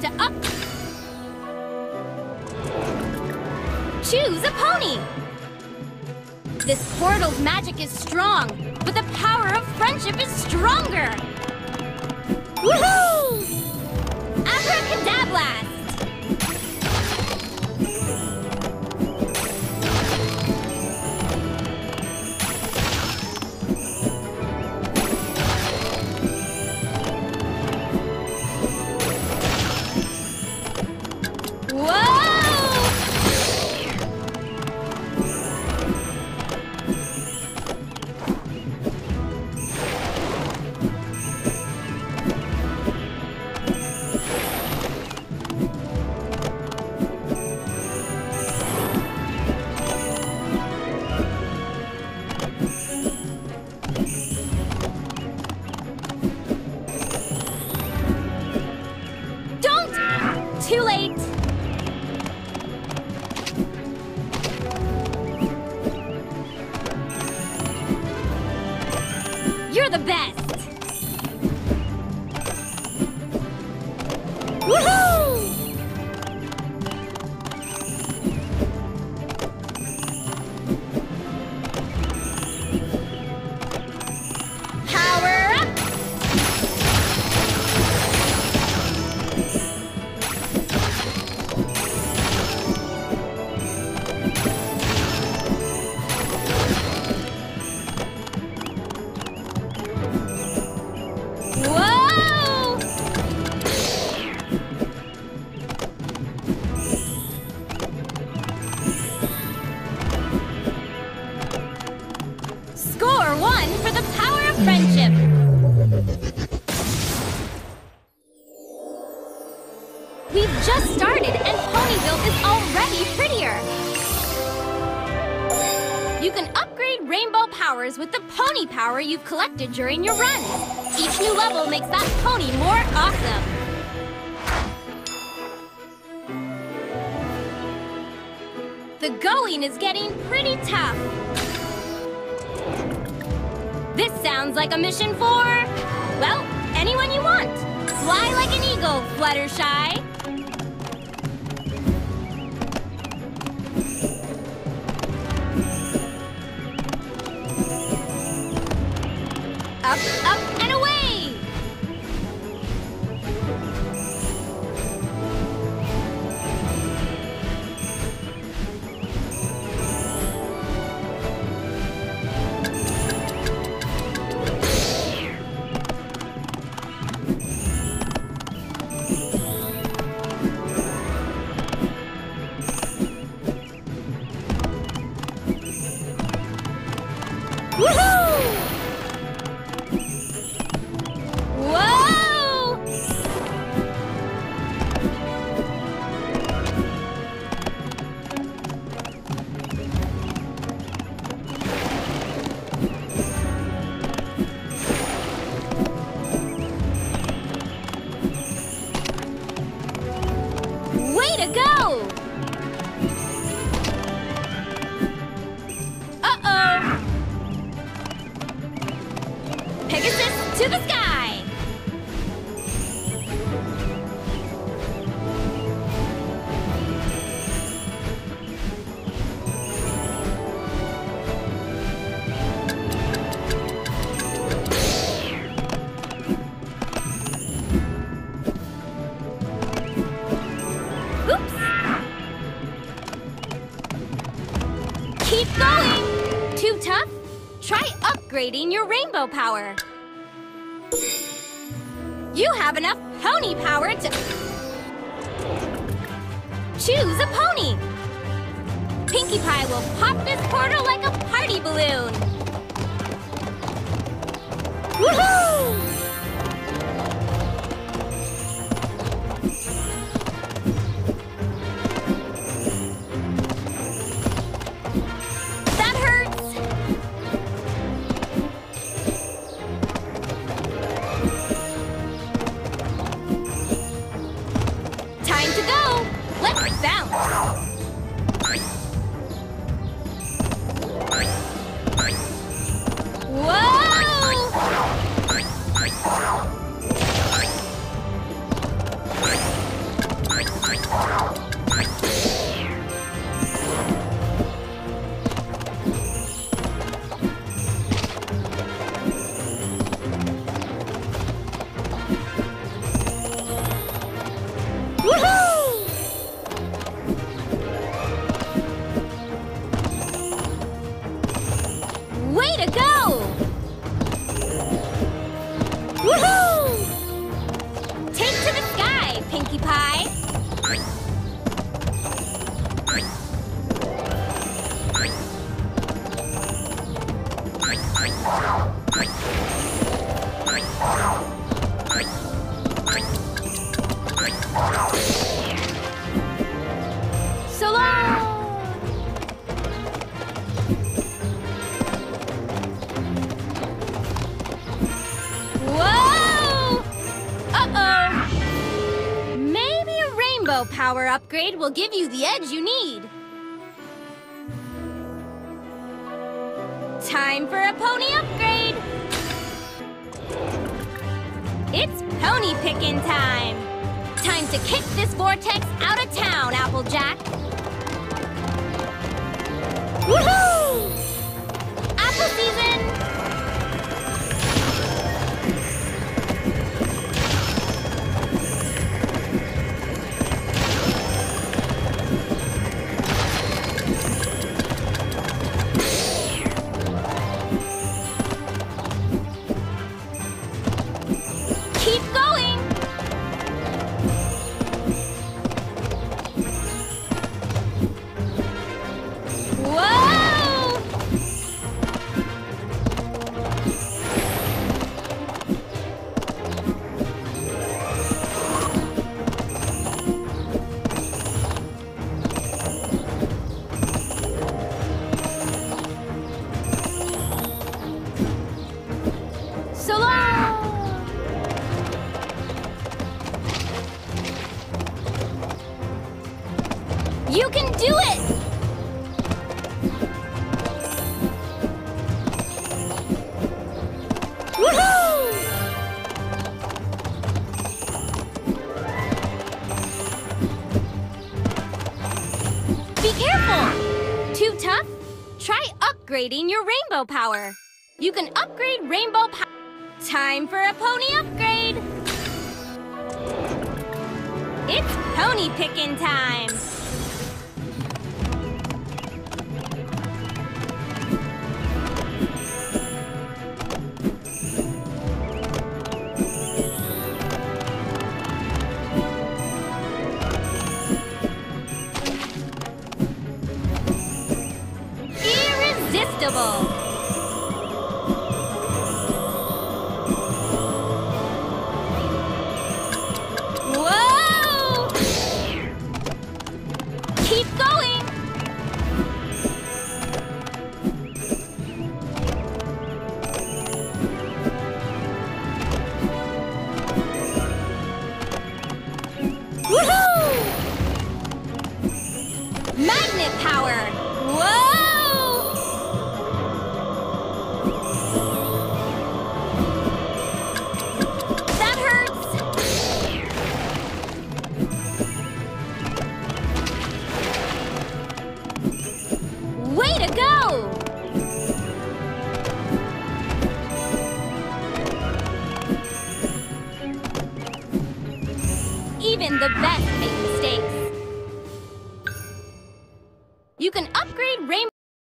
to up. Choose a pony. This portal's magic is strong, but the power of friendship is stronger. Woohoo! You're the best! We've just started and Ponyville is already prettier. You can upgrade rainbow powers with the pony power you've collected during your run. Each new level makes that pony more awesome. The going is getting pretty tough. This sounds like a mission for, well, anyone you want. Fly like an eagle, Fluttershy. Upgrading your rainbow power. You have enough pony power to... Choose a pony! Pinkie Pie will pop this portal like a party balloon! Woohoo! Rainbow power upgrade will give you the edge you need. Time for a pony upgrade! It's pony picking time! Time to kick this vortex out of town, Applejack! Woohoo! Upgrading your rainbow power. You can upgrade rainbow power. Time for a pony upgrade! It's pony picking time! Magnet power! Whoa! That hurts! Way to go! Even the best